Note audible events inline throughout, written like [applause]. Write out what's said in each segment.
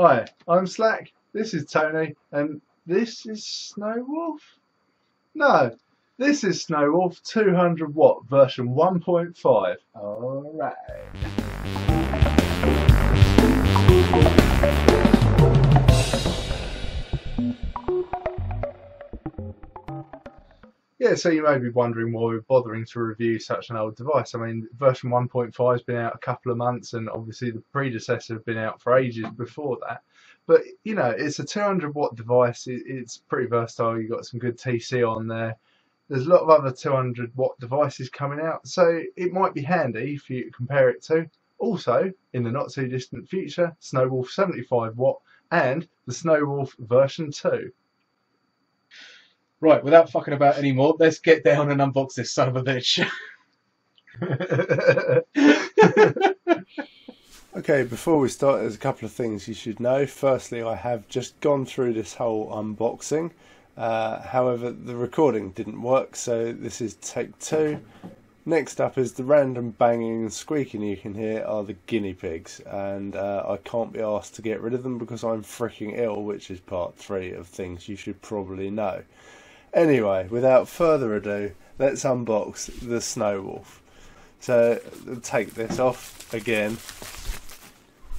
Hi, I'm Slack, this is Tony, and this is Snow Wolf? No, this is Snow Wolf 200 watt version 1.5. Alright. Yeah, so you may be wondering why we're bothering to review such an old device. I mean, version 1.5 has been out a couple of months, and obviously the predecessor have been out for ages before that. But you know, it's a 200 watt device. It's pretty versatile. You've got some good TC on there. There's a lot of other 200 watt devices coming out, so it might be handy for you to compare it to. Also, in the not too distant future, Snowwolf 75 watt and the Snowwolf version 2. Right, without fucking about anymore, let's get down and unbox this son of a bitch. [laughs] Okay, before we start, there's a couple of things you should know. Firstly, I have just gone through this whole unboxing. Uh, however, the recording didn't work, so this is take two. Next up is the random banging and squeaking you can hear are the guinea pigs, and uh, I can't be asked to get rid of them because I'm freaking ill, which is part three of things you should probably know. Anyway, without further ado, let's unbox the Snow Wolf. So, take this off again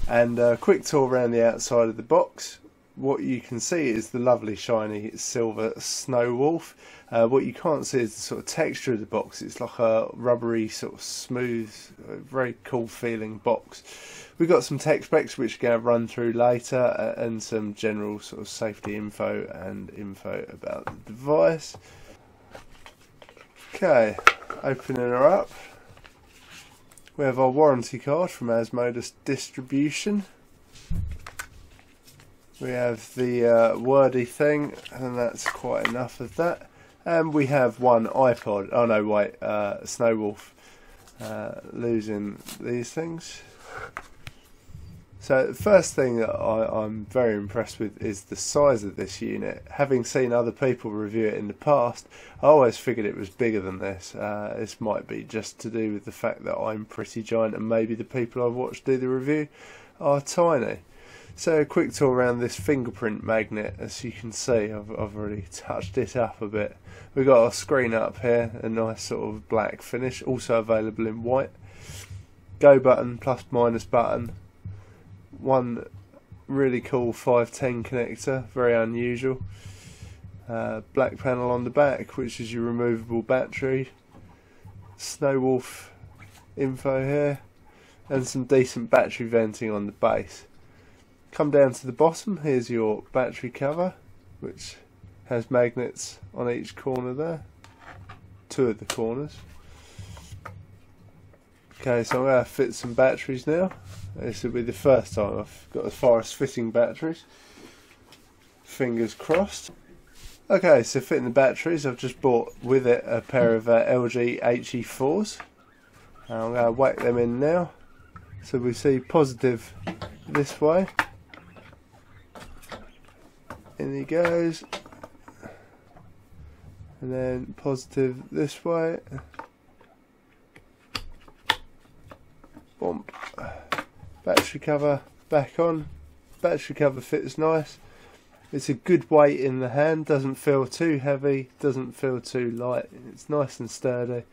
and a quick tour around the outside of the box. What you can see is the lovely shiny silver snow wolf. Uh, what you can't see is the sort of texture of the box. It's like a rubbery, sort of smooth, uh, very cool feeling box. We've got some tech specs which we're going to run through later uh, and some general sort of safety info and info about the device. Okay, opening her up. We have our warranty card from Asmodus Distribution. We have the uh, wordy thing, and that's quite enough of that. And we have one iPod. Oh no, wait, uh, Snowwolf uh, losing these things. So the first thing that I, I'm very impressed with is the size of this unit. Having seen other people review it in the past, I always figured it was bigger than this. Uh, this might be just to do with the fact that I'm pretty giant and maybe the people I've watched do the review are tiny. So a quick tour around this fingerprint magnet. As you can see, I've, I've already touched it up a bit. We've got our screen up here, a nice sort of black finish, also available in white. Go button, plus minus button, one really cool 510 connector, very unusual. Uh, black panel on the back, which is your removable battery. Snowwolf info here, and some decent battery venting on the base. Come down to the bottom, here's your battery cover, which has magnets on each corner there, two of the corners. Okay, so I'm going to fit some batteries now. This will be the first time I've got as far as fitting batteries. Fingers crossed. Okay, so fitting the batteries, I've just bought with it a pair of uh, LG HE4s. And I'm going to whack them in now. So we see positive this way. In he goes. And then positive this way. Bump battery cover back on. Battery cover fits nice. It's a good weight in the hand, doesn't feel too heavy, doesn't feel too light. It's nice and sturdy.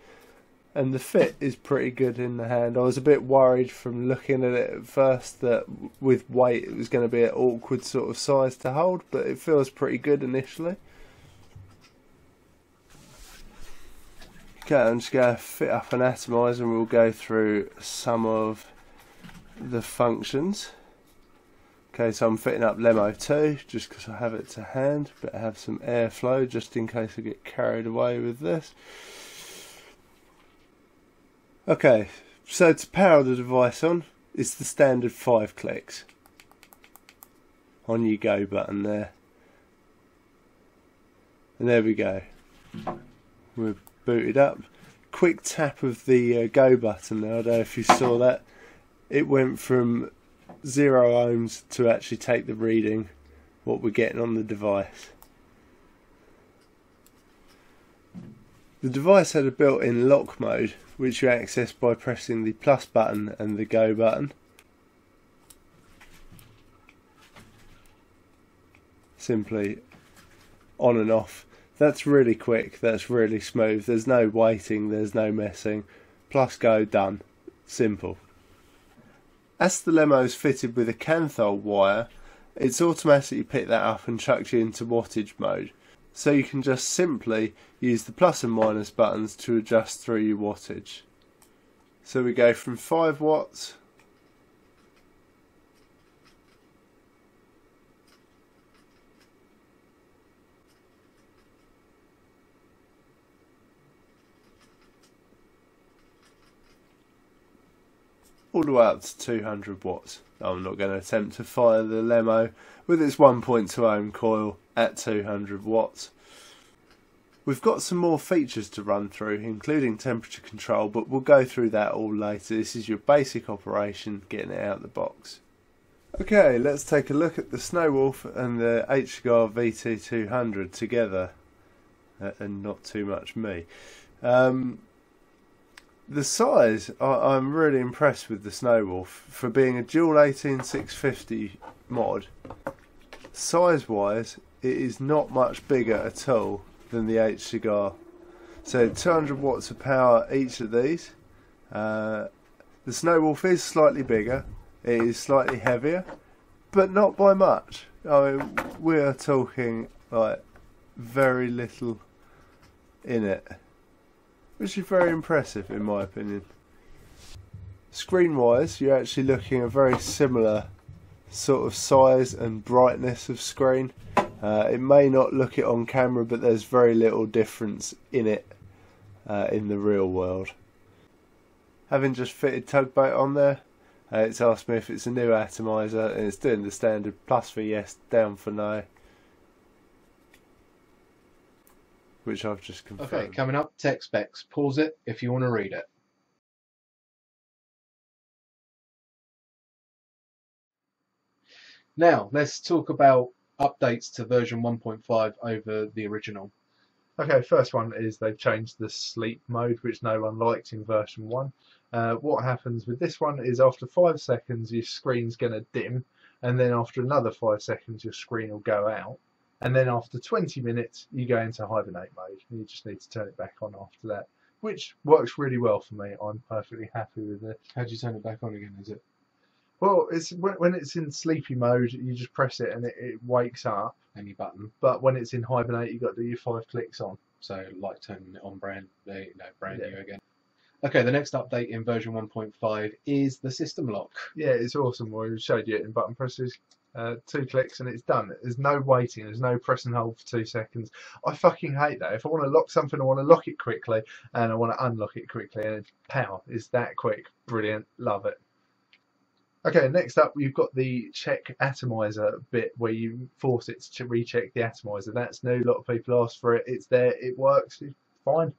And the fit is pretty good in the hand. I was a bit worried from looking at it at first that with weight it was going to be an awkward sort of size to hold, but it feels pretty good initially. Okay, I'm just going to fit up an atomizer and we'll go through some of the functions. Okay, so I'm fitting up Lemo 2 just because I have it to hand, but I have some airflow just in case I get carried away with this. Okay, so to power the device on, it's the standard 5 clicks. On you go button there. And there we go. We're booted up. Quick tap of the uh, go button I don't know if you saw that it went from zero ohms to actually take the reading what we're getting on the device. The device had a built-in lock mode which you access by pressing the plus button and the go button. simply on and off. That's really quick, that's really smooth. There's no waiting, there's no messing. Plus go, done. Simple. As the Lemo is fitted with a Kanthal wire, it's automatically picked that up and chucked you into wattage mode. So you can just simply use the plus and minus buttons to adjust through your wattage. So we go from 5 watts all the way up to 200 watts. I'm not going to attempt to fire the Lemo with its 1.2 ohm coil at 200 watts. We've got some more features to run through, including temperature control, but we'll go through that all later. This is your basic operation, getting it out of the box. Okay, let's take a look at the Snowwolf and the H Cigar VT200 together, uh, and not too much me. Um, the size, I, am really impressed with the Snowwolf for being a dual 18650 mod. Size wise, it is not much bigger at all than the H cigar. So 200 watts of power each of these. Uh, the Snowwolf is slightly bigger, it is slightly heavier, but not by much. I mean, we are talking like very little in it which is very impressive in my opinion. Screen wise, you're actually looking at a very similar sort of size and brightness of screen. Uh, it may not look it on camera, but there's very little difference in it uh, in the real world. Having just fitted tugboat on there, uh, it's asked me if it's a new atomizer, and it's doing the standard plus for yes, down for no. Which I've just confirmed. Okay, coming up, tech specs. Pause it if you want to read it. Now, let's talk about updates to version 1.5 over the original. Okay, first one is they've changed the sleep mode, which no one liked in version 1. Uh, what happens with this one is after 5 seconds your screen's going to dim, and then after another 5 seconds your screen will go out and then after 20 minutes you go into hibernate mode and you just need to turn it back on after that which works really well for me. I'm perfectly happy with it. How do you turn it back on again? Is it? Well it's when, it's in sleepy mode you just press it and it, it wakes up. Any button. But when it's in hibernate you've got to do your five clicks on. So like turning it on brand no, brand yeah. new again Okay, the next update in version 1.5 is the system lock. Yeah, it's awesome. We showed you it in button presses uh, two clicks and it's done. There's no waiting. There's no press and hold for two seconds. I fucking hate that. If I want to lock something, I want to lock it quickly and I want to unlock it quickly. And power is that quick. Brilliant. Love it. Okay, next up we've got the check atomizer bit where you force it to recheck the atomizer. That's new. A lot of people ask for it. It's there. It works. It's fine.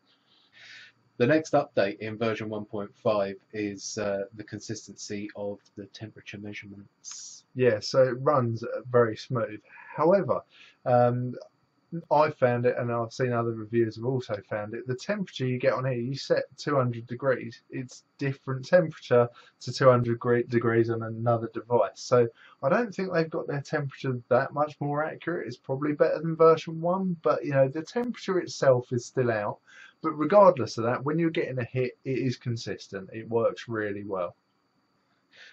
The next update in version 1.5 is uh, the consistency of the temperature measurements. Yeah, so it runs very smooth. However, um, I found it, and I've seen other reviewers have also found it. The temperature you get on here, you set 200 degrees. It's different temperature to 200 degrees on another device. So I don't think they've got their temperature that much more accurate. It's probably better than version one, but you know the temperature itself is still out. But regardless of that, when you're getting a hit, it is consistent. It works really well.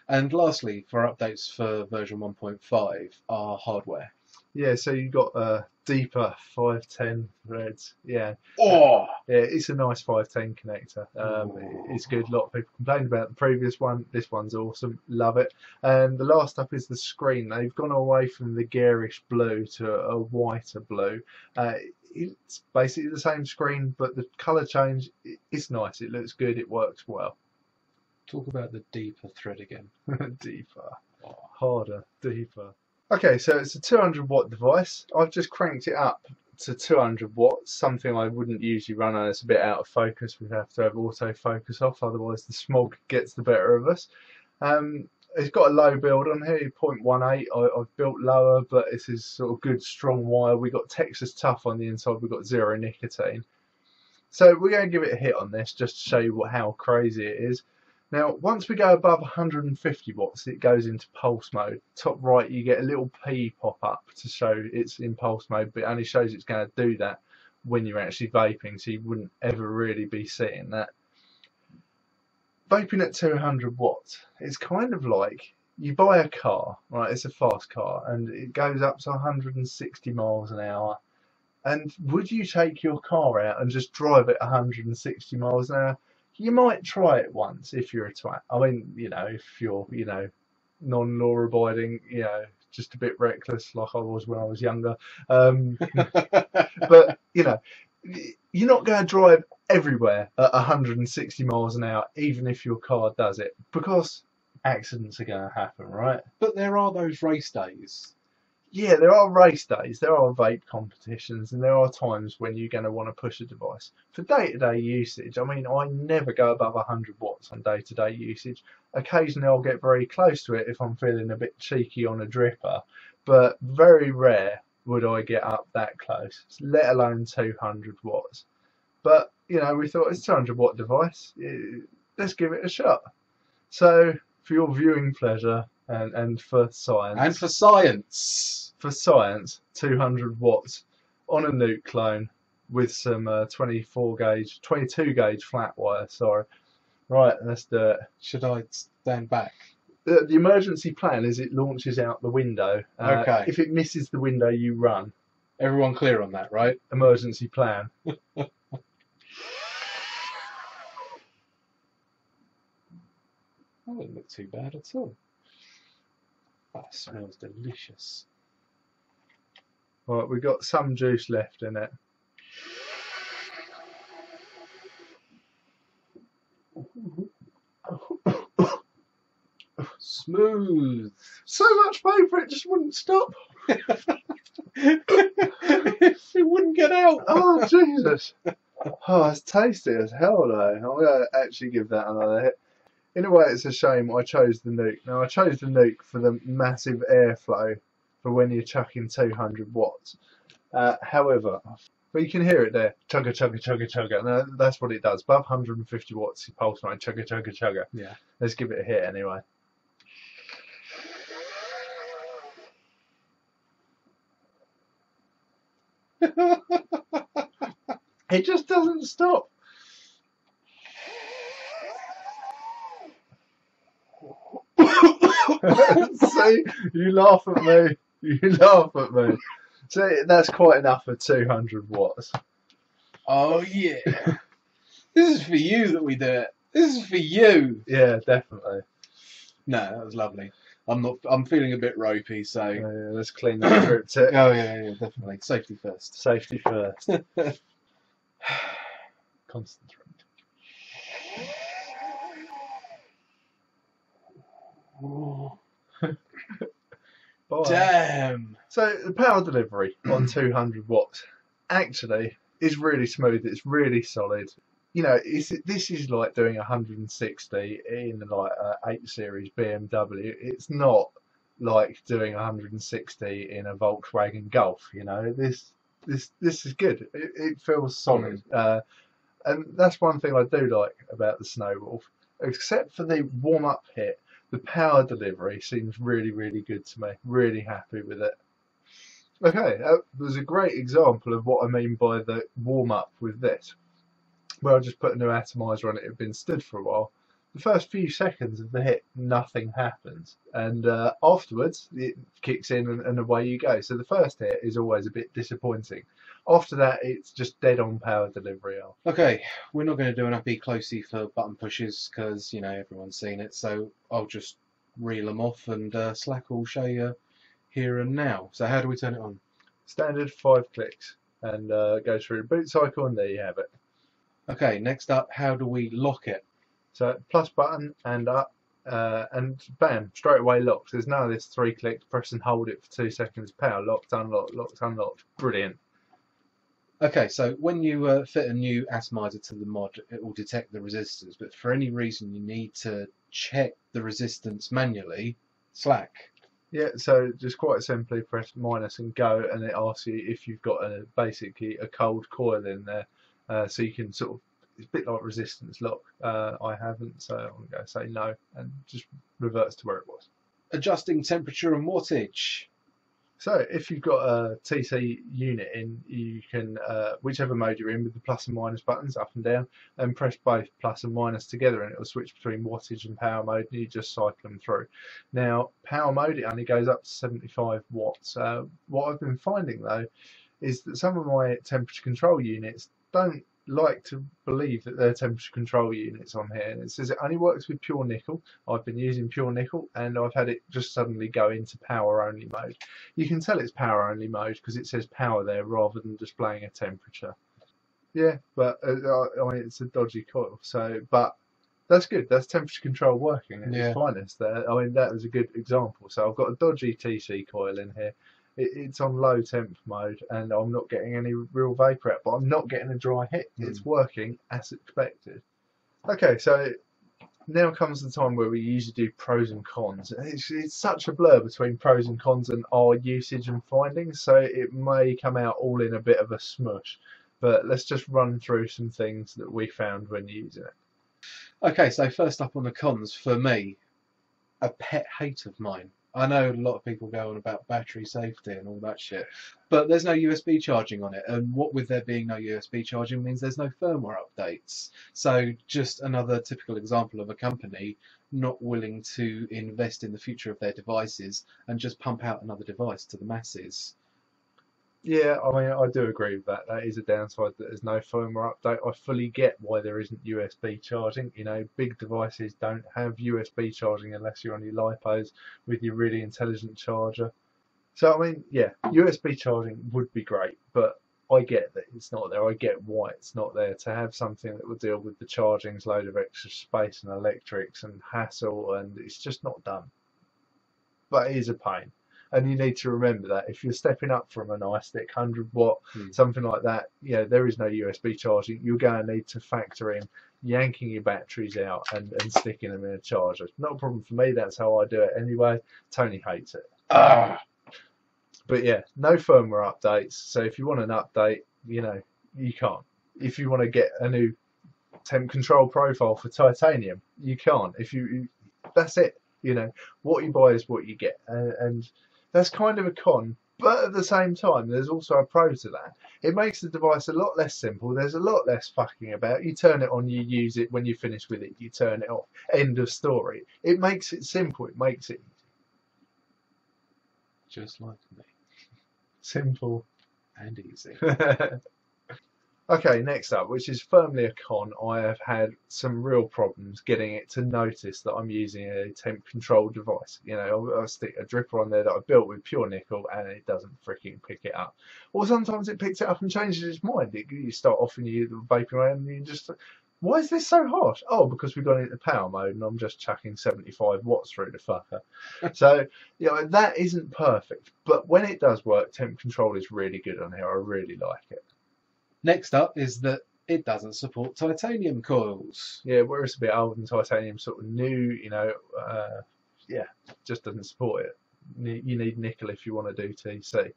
And lastly, for updates for version 1.5, our hardware. Yeah, so you've got a deeper 510 threads. Yeah. Oh. Yeah, it's a nice 510 connector. Um, oh. It's good. A lot of people complained about the previous one. This one's awesome. Love it. And the last up is the screen. They've gone away from the garish blue to a whiter blue. Uh, it's basically the same screen, but the colour change is nice. It looks good. It works well. Talk about the deeper thread again. [laughs] deeper. Oh. Harder. Deeper. Okay, so it's a 200 watt device. I've just cranked it up to 200 watts, something I wouldn't usually run on. It's a bit out of focus. We'd have to have autofocus off, otherwise the smog gets the better of us. Um, it's got a low build on here, 0.18. I, have built lower, but this is sort of good, strong wire. We got Texas Tough on the inside. We've got zero nicotine. So we're going to give it a hit on this, just to show you what, how crazy it is. Now, once we go above 150 watts, it goes into pulse mode. Top right, you get a little P pop up to show it's in pulse mode, but it only shows it's going to do that when you're actually vaping, so you wouldn't ever really be seeing that. Vaping at 200 watts, it's kind of like you buy a car, right? It's a fast car, and it goes up to 160 miles an hour. And would you take your car out and just drive it 160 miles an hour? You might try it once if you're a twat. I mean, you know, if you're, you know, non-law abiding, you know, just a bit reckless like I was when I was younger. Um, [laughs] but you know, you're not going to drive everywhere at 160 miles an hour, even if your car does it, because accidents are going to happen, right? But there are those race days. Yeah, there are race days, there are vape competitions, and there are times when you're going to want to push a device. For day to day usage, I mean, I never go above 100 watts on day to day usage. Occasionally, I'll get very close to it if I'm feeling a bit cheeky on a dripper, but very rare would I get up that close, let alone 200 watts. But, you know, we thought it's a 200 watt device, eh, let's give it a shot. So, for your viewing pleasure and, and for science. And for science. For science, 200 watts on a nuke clone with some uh, 24 gauge, 22 gauge flat wire. Sorry. Right, let's do it. Should I stand back? The, the emergency plan is it launches out the window. Uh, Okay. If it misses the window, you run. Everyone clear on that, right? Emergency plan. [laughs] That doesn't look too bad at all. That smells delicious. Right, we've got some juice left in it. [coughs] Smooth. So much paper, it just wouldn't stop. [laughs] it wouldn't get out. [laughs] Oh, Jesus. Oh, it's tasty as hell, though. I'm going to actually give that another hit. In a way, it's a shame I chose the nuke. Now, I chose the nuke for the massive airflow for when you're chucking 200 watts. Uh, however, but you can hear it there. Chugga, chugga, chugga, chugga. Now, that's what it does. Above 150 watts, your pulse rate. Chugga, chugga, chugga. Yeah. Let's give it a hit anyway. [laughs] It just doesn't stop. [laughs] See, you laugh at me. You laugh at me. See, that's quite enough for 200 watts. oh yeah. this is for you that we do it. This is for you. Yeah, definitely. No, that was lovely. I'm not. I'm feeling a bit ropey, so. Uh, let's clean the cryptic. Oh yeah, yeah, definitely. Safety first. Safety first. [laughs] Concentrate. [laughs] Bye. Damn. So the power delivery on [clears throat] 200 watts actually is really smooth. It's really solid. You know, it's, this is like doing 160 in the like a 8 Series BMW. It's not like doing 160 in a Volkswagen Golf. You know, this this this is good. It, it feels solid, uh, and that's one thing I do like about the Snowwolf. Except for the warm up hit, the power delivery seems really, really good to me. Really happy with it. Okay, that was a great example of what I mean by the warm up with this. Where I just put a new atomizer on it, it had been stood for a while. The first few seconds of the hit, nothing happens, and uh, afterwards it kicks in and, and away you go. So the first hit is always a bit disappointing. After that, it's just dead on power delivery. Okay, we're not going to do an up closey for button pushes because you know everyone's seen it. So I'll just reel them off, and uh, Slack will show you here and now. So how do we turn it on? Standard five clicks and uh, go through boot cycle, and there you have it. Okay, next up, how do we lock it? So plus button and up, uh, and bam, straight away locked. There's none of this three clicks, press and hold it for two seconds, power locked, unlocked, locked, unlocked. Brilliant. Okay, so when you uh, fit a new atomizer to the mod, it will detect the resistors. But for any reason you need to check the resistance manually, Slack. Yeah, so just quite simply press minus and go, and it asks you if you've got a basically a cold coil in there, uh, so you can sort of it's a bit like resistance lock. Uh, I haven't, so I'm going to say no and just reverts to where it was. Adjusting temperature and wattage. So if you've got a TC unit in, you can, uh, whichever mode you're in with the plus and minus buttons up and down, and press both plus and minus together and it'll switch between wattage and power mode and you just cycle them through. Now power mode it only goes up to 75 watts. Uh, what I've been finding though is that some of my temperature control units don't like to believe that they're temperature control units on here. And it says it only works with pure nickel. I've been using pure nickel and I've had it just suddenly go into power only mode. You can tell it's power only mode because it says power there rather than displaying a temperature. Yeah but uh, I mean it's a dodgy coil so but that's good. That's temperature control working at Yeah. its finest there. I mean that was a good example. So I've got a dodgy TC coil in here it, it's on low temp mode and I'm not getting any real vapor out, but I'm not getting a dry hit. Hmm. It's working as expected. Okay, so now comes the time where we usually do pros and cons. It's, it's such a blur between pros and cons and our usage and findings, so it may come out all in a bit of a smush. But let's just run through some things that we found when using it. Okay, so first up on the cons for me, a pet hate of mine. I know a lot of people go on about battery safety and all that shit, but there's no USB charging on it, and what with there being no USB charging means there's no firmware updates. So just another typical example of a company not willing to invest in the future of their devices and just pump out another device to the masses. Yeah, I mean, I do agree with that. That is a downside that there's no firmware update. I fully get why there isn't USB charging. You know, big devices don't have USB charging unless you're on your LiPos with your really intelligent charger. So, I mean, yeah, USB charging would be great, but I get that it's not there. I get why it's not there. To have something that will deal with the charging's load of extra space and electrics and hassle, and it's just not done. But it is a pain. And you need to remember that if you're stepping up from an iStick 100 watt, Hmm. something like that, you know, there is no USB charging. You're going to need to factor in yanking your batteries out and, and sticking them in a charger. Not a problem for me. That's how I do it anyway. Tony hates it. Ah, But yeah, no firmware updates. So if you want an update, you know, you can't. If you want to get a new temp control profile for titanium, you can't. If you, you that's it. You know, what you buy is what you get, and, and that's kind of a con. But at the same time, there's also a pro to that. It makes the device a lot less simple. There's a lot less fucking about. You turn it on, you use it. When you finish with it, you turn it off. End of story. It makes it simple. It makes it just like me, simple. and easy. [laughs] okay, next up, which is firmly a con, I have had some real problems getting it to notice that I'm using a temp control device. You know, I'll, I'll stick a dripper on there that I built with pure nickel and it doesn't freaking pick it up. Or sometimes it picks it up and changes its mind. It, you start off and you vaping around and you just, why is this so hot? Oh, because we've gone into power mode and I'm just chucking 75 watts through the fucker. [laughs] so, you know, that isn't perfect. But when it does work, temp control is really good on here. I really like it. Next up is that it doesn't support titanium coils. Yeah, where it's a bit old and titanium sort of new, you know, uh, yeah, just doesn't support it. You need nickel if you want to do TC.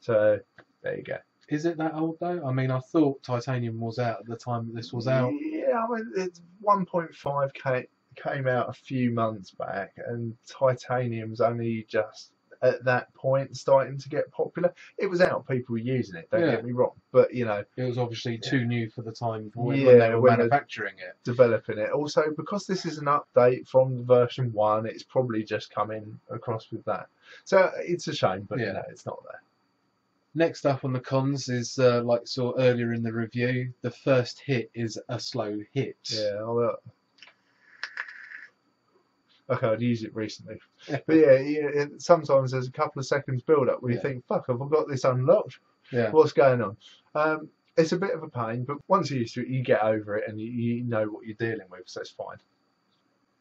So there you go. Is it that old though? I mean, I thought titanium was out at the time that this was out. Yeah, I mean, it's 1.5 k came out a few months back, and titanium's only just at that point starting to get popular. It was out, people were using it. Don't Yeah. get me wrong, but you know, It was obviously too new for the time for when, Yeah, when they were when manufacturing it. developing it. Also, because this is an update from version one, it's probably just coming across with that. So it's a shame, but Yeah. you know, it's not there. Next up on the cons is, uh, like saw earlier in the review, the first hit is a slow hit. Yeah. I'll, uh, Okay, I'd used it recently, [laughs] but yeah, yeah, it, sometimes there's a couple of seconds build up where you Yeah. think, "Fuck, have I got this unlocked? Yeah. What's going on?" Um, it's a bit of a pain, but once you're used to it, you get over it and you, you know what you're dealing with, so it's fine.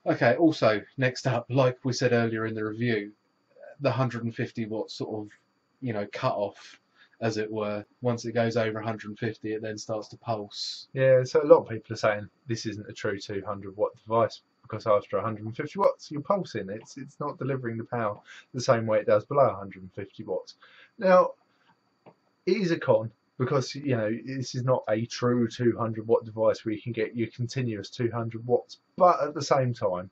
Okay, also, next up, like we said earlier in the review, the 150 watt sort of, you know, cut off, as it were. Once it goes over 150, it then starts to pulse. Yeah, so a lot of people are saying this isn't a true 200 watt device because after 150 watts you're pulsing. It's it's not delivering the power the same way it does below 150 watts. Now, it is a con, because you know this is not a true 200 watt device where you can get your continuous 200 watts. But at the same time,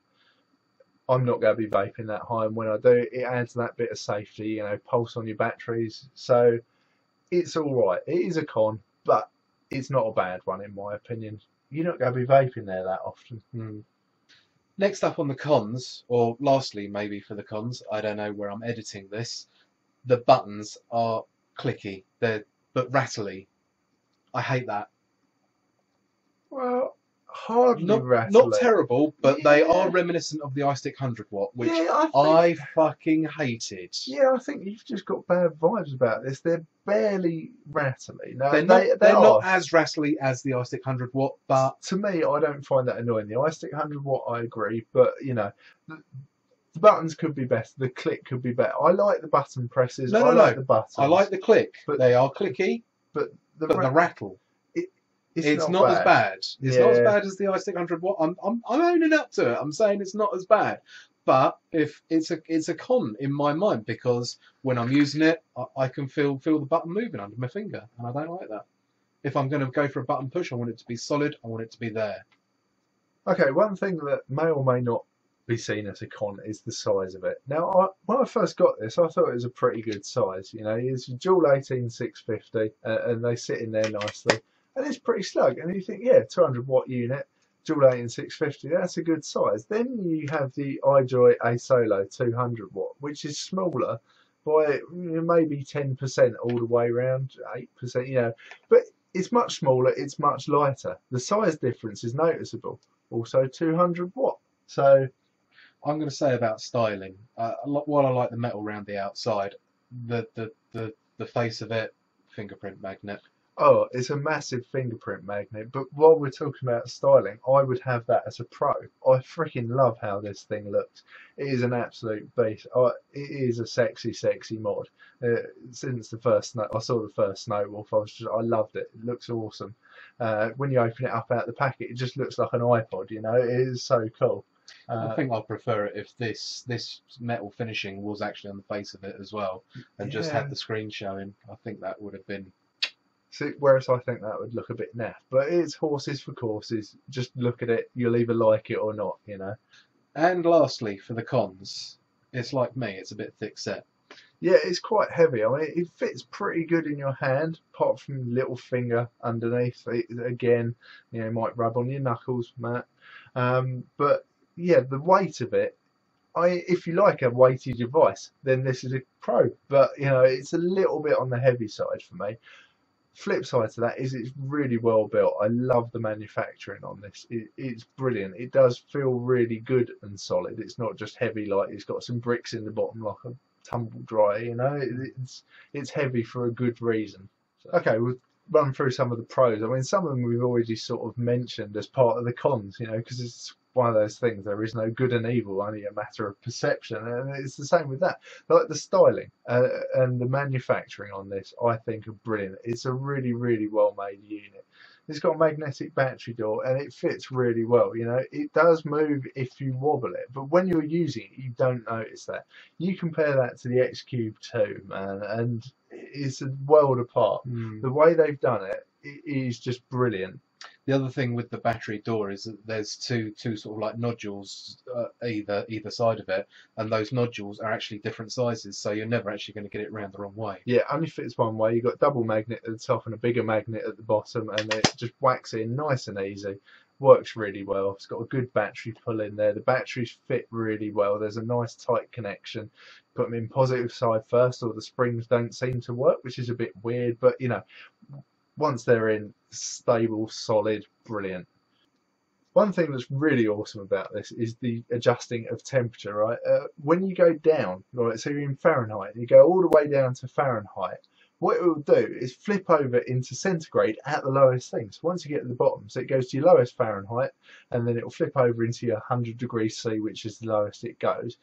I'm not going to be vaping that high, and when I do, it adds that bit of safety, you know, pulse on your batteries. So it's all right. It is a con, but it's not a bad one in my opinion. You're not going to be vaping there that often. Hmm. Next up on the cons, or lastly maybe for the cons, I don't know where I'm editing this. The buttons are clicky, they're but rattly. I hate that. Well, hardly Not, rattly. not terrible, but they are reminiscent of the iStick 100 watt, which yeah, I, think, I fucking hated. yeah, I think you've just got bad vibes about this. They're barely rattly. No, They're they, not, they they're are. not as rattly as the iStick 100 watt, but to me, I don't find that annoying. The iStick 100 watt, I agree, but you know, the, the buttons could be better. The click could be better. I like the button presses. No, I no, like no. the buttons. I like the click. But- they are clicky, the, but the rattle. It's, It's, not, not, as bad. It's not as bad as the iStick 100 watt. I'm, I'm, I'm owning up to it. I'm saying it's not as bad. But if it's a it's a con in my mind because when I'm using it, I, I can feel feel the button moving under my finger, and I don't like that. If I'm going to go for a button push, I want it to be solid. I want it to be there. Okay, one thing that may or may not be seen as a con is the size of it. Now, I, when I first got this, I thought it was a pretty good size. You know, it's a dual 18 650, uh, and they sit in there nicely, and it's pretty slug. And you think, yeah, 200 watt unit, dual 8 and 650, that's a good size. Then you have the iJoy Asolo 200 watt, which is smaller by maybe 10% all the way around, 8%, you know, but it's much smaller, it's much lighter. The size difference is noticeable also 200 watt. So I'm going to say about styling. Uh, while I like the metal around the outside, the the the, the face of it, fingerprint magnet. Oh, it's a massive fingerprint magnet. But while we're talking about styling, I would have that as a pro. I freaking love how this thing looks. It is an absolute beast. I, it is a sexy, sexy mod. Uh, since the first snow, I saw the first Snowwolf, I was just I loved it. It looks awesome. Uh, when you open it up out of the packet, it just looks like an iPod. You know, it is so cool. Uh, I think I'd prefer it if this this metal finishing was actually on the face of it as well, and just had the screen showing. I think that would have been. See, whereas I think that would look a bit naff, but it's horses for courses. Just look at it, you'll either like it or not, you know. And lastly, for the cons, it's like me. It's a bit thick set. Yeah, it's quite heavy. I mean, it fits pretty good in your hand, apart from little finger underneath. It, again, you know, might rub on your knuckles, Matt. Um, but yeah, the weight of it. I, if you like a weighty device, then this is a pro. But you know, it's a little bit on the heavy side for me. Flip side to that is it's really well built. I love the manufacturing on this. It, it's brilliant. It does feel really good and solid. It's not just heavy like it's got some bricks in the bottom like a tumble dry. You know, it, it's it's heavy for a good reason. Okay, we'll run through some of the pros. I mean, some of them we've already sort of mentioned as part of the cons. You know, because it's one of those things. There is no good and evil, only a matter of perception, and it's the same with that. Like the styling uh, and the manufacturing on this, I think are brilliant. It's a really, really well made unit. It's got a magnetic battery door and it fits really well. You know, it does move if you wobble it, but when you're using it, you don't notice that. You compare that to the X Cube 2, man, and it's a world apart. Hmm. The way they've done it, it is just brilliant. The other thing with the battery door is that there's two two sort of like nodules uh, either either side of it, and those nodules are actually different sizes, so you're never actually going to get it round the wrong way. Yeah, only fits one way. You've got double magnet at the top and a bigger magnet at the bottom, and it just whacks in nice and easy. Works really well. It's got a good battery pull in there. The batteries fit really well. There's a nice tight connection. Put them in positive side first, or the springs don't seem to work, which is a bit weird. But you know, once they're in, stable, solid, brilliant. One thing that's really awesome about this is the adjusting of temperature, right? Uh, when you go down, right, so you're in Fahrenheit, you go all the way down to Fahrenheit, what it will do is flip over into centigrade at the lowest thing. So once you get to the bottom, so it goes to your lowest Fahrenheit, and then it will flip over into your 100 degrees C, which is the lowest it goes.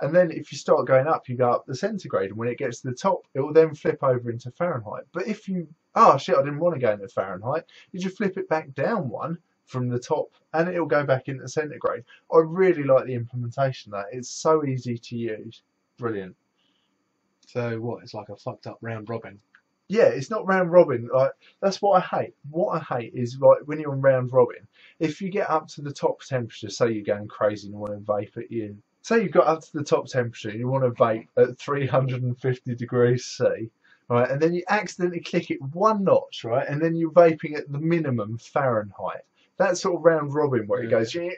And then if you start going up, you go up the centigrade, and when it gets to the top, it will then flip over into Fahrenheit. But if you, oh shit, I didn't want to go into Fahrenheit, you just flip it back down one from the top, and it'll go back into centigrade. I really like the implementation of that. It's so easy to use. Brilliant. So what? It's like a fucked up round robin. yeah, it's not round robin. Like that's what I hate. What I hate is like when you're on round robin. If you get up to the top temperature, say you're going crazy and want to vape at you. Say you've got up to the top temperature and you want to vape at 350 degrees C, right? And then you accidentally click it one notch, right? And then you're vaping at the minimum Fahrenheit. That sort of round robin where it goes, yeah.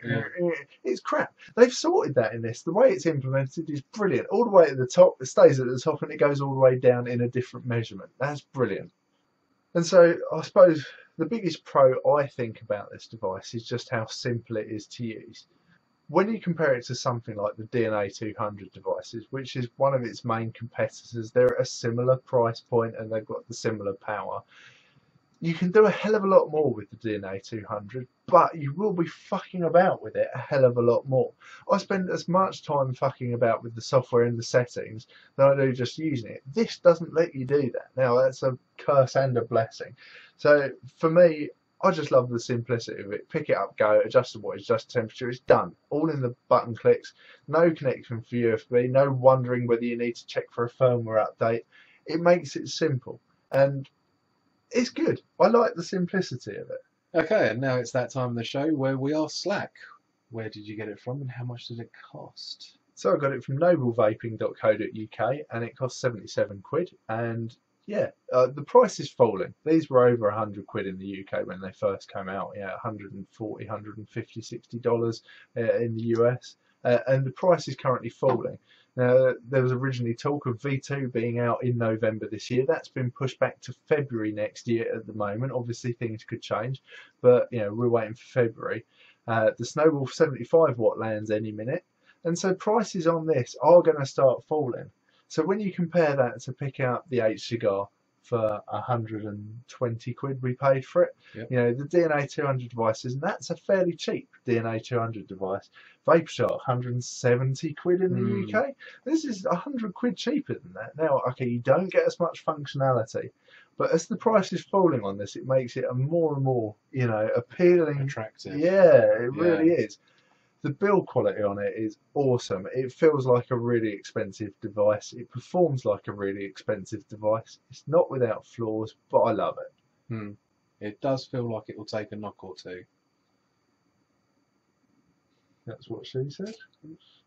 it's crap. They've sorted that in this. The way it's implemented is brilliant. All the way at the top, it stays at the top and it goes all the way down in a different measurement. That's brilliant. And so I suppose the biggest pro I think about this device is just how simple it is to use. When you compare it to something like the DNA 200 devices, which is one of its main competitors, they're at a similar price point and they've got the similar power. You can do a hell of a lot more with the DNA 200, but you will be fucking about with it a hell of a lot more. I spend as much time fucking about with the software and the settings than I do just using it. This doesn't let you do that. Now that's a curse and a blessing. So for me, I just love the simplicity of it. Pick it up, go, adjust the wattage, adjust the temperature, it's done. All in the button clicks, no connection for USB, no wondering whether you need to check for a firmware update. It makes it simple and it's good. I like the simplicity of it. Okay, and now it's that time of the show where we are Slack. Where did you get it from and how much did it cost? So I got it from noblevaping.co.uk and it cost 77 quid. And yeah, uh, the price is falling. These were over 100 quid in the UK when they first came out. Yeah, 140, 150, 60 dollars uh, in the US. Uh, and the price is currently falling. Now, there was originally talk of V2 being out in November this year. That's been pushed back to February next year at the moment. Obviously, things could change, but you know we're waiting for February. Uh, the Snowwolf 75 watt lands any minute, and so prices on this are going to start falling. So when you compare that to pick out the H cigar for 120 quid we paid for it, Yep. you know the DNA 200 devices, and that's a fairly cheap DNA 200 device. VaporShark 170 quid in the Mm. UK. This is 100 quid cheaper than that. Now, okay, you don't get as much functionality, but as the price is falling on this, it makes it a more and more, you know, appealing Attractive. yeah, it Yeah. really is. The build quality on it is awesome. It feels like a really expensive device. It performs like a really expensive device. It's not without flaws, but I love it. Hmm. It does feel like it will take a knock or two. That's what she said.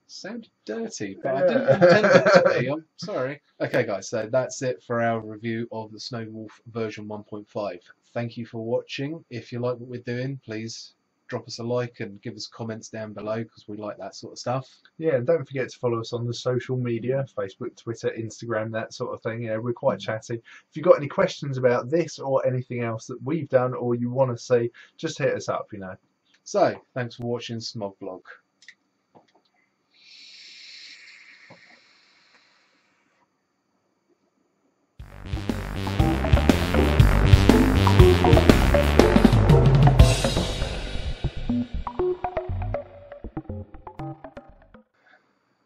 Sounded dirty, but I didn't intend it to be. [laughs] I'm sorry. Okay, guys, so that's it for our review of the Snow Wolf version 1.5. Thank you for watching. If you like what we're doing, please drop us a like and give us comments down below because we like that sort of stuff. Yeah, and don't forget to follow us on the social media Facebook, Twitter, Instagram, that sort of thing. Yeah, we're quite chatty. If you've got any questions about this or anything else that we've done or you want to see, just hit us up, you know. So, thanks for watching Smog Vlog.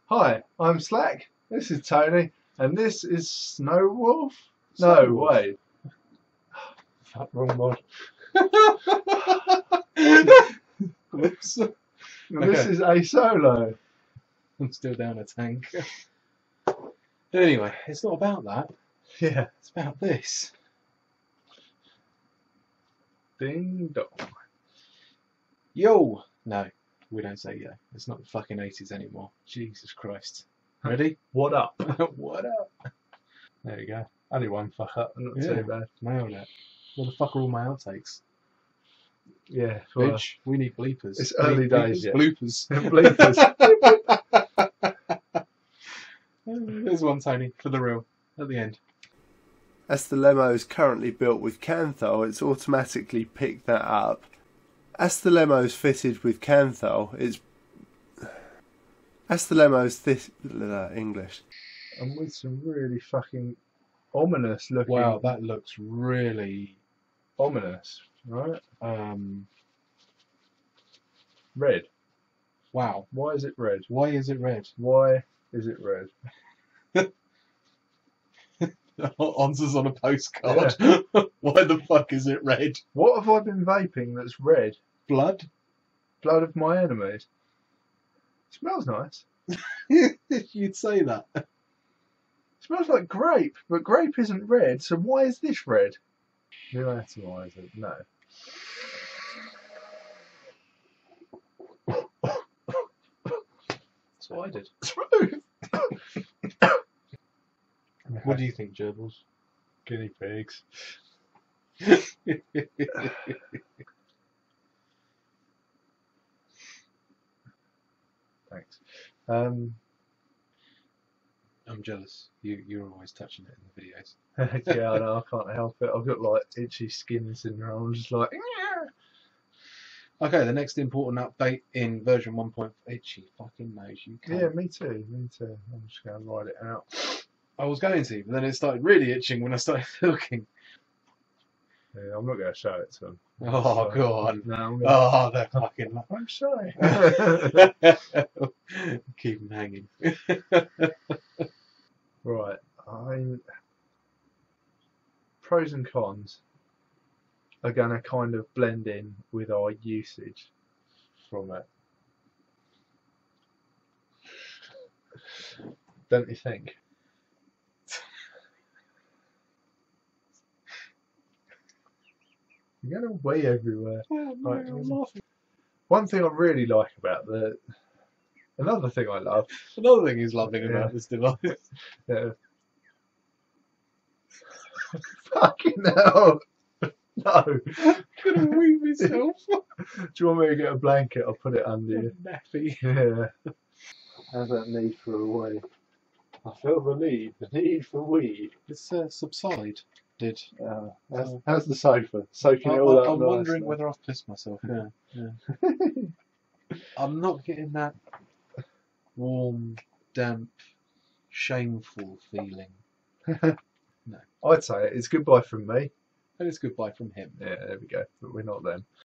Hi, I'm Slack. This is Tony, and this is Snowwolf. No, Snowwolf. wait. [laughs] Fuck, wrong mod. Whoops. [laughs] This Okay. is a solo. I'm still down a tank. Anyway, it's not about that. Yeah. It's about this. Ding dong. Yo! No, we don't say yeah. It's not the fucking 80s anymore. Jesus Christ. Ready? What up? [laughs] what up? There you go. Only one fuck up, not Yeah. too bad. Nailed it. What the fuck are all my outtakes? Yeah. Well, Bitch, we need bleepers. It's early Bleep- days yet. Bloopers. [laughs] [laughs] bleepers. There's one, Tony, for the real. At the end. As the lemo is currently built with Kanthal, it's automatically picked that up. As the lemo is fitted with Kanthal, it's as the lemo is thi- uh, English. and with some really fucking ominous looking. Wow, that looks really ominous, right? um Red. wow. Why is it red? Why is it red? Why is it red? [laughs] Answers on a postcard. [laughs] Why the fuck is it red? What have I been vaping that's red? Blood? Blood of my enemies. smells nice. [laughs] You'd say that. smells like grape, but grape isn't red, so why is this red? New atomizer, no. [coughs] That's what I did. [coughs] Smooth! What do you think, gerbils? Guinea pigs. [laughs] Thanks. Um, I'm jealous. You you're always touching it in the videos. [laughs] yeah, I know, I can't help it. I've got like itchy skin syndrome. I'm just like, Okay, the next important update in version 1. Itchy fucking nose, you can. yeah, me too, me too. I'm just going to write it out. I was going to, but then it started really itching when I started [laughs] looking. Yeah, I'm not going to show it to them. Oh, go on. No, I'm, gonna, Oh, they're fucking. Like, I'm shy. [laughs] Keep them hanging. [laughs] right, I'm. Pros and cons are going to kind of blend in with our usage from it. Don't you think? You're going to weigh everywhere. Right, I'm laughing. One thing I really like about the. Another thing I love. Another thing he's loving Yeah. about this device. [laughs] Yeah. Fucking hell! [laughs] No. Do gonna wee myself. [laughs] Do you want me to get a blanket? I'll put it under you. Nappy. Yeah. How's that need for a wee? I feel the need, the need for wee. It's uh, subside. Did. Uh, how's, how's the sofa? Soaking I, it all up I'm nice wondering whether I've pissed myself. Yeah. yeah. [laughs] I'm not getting that warm, damp, shameful feeling. [laughs] No. I'd say it's goodbye from me. And it's goodbye from him. Yeah, there we go. But we're not them.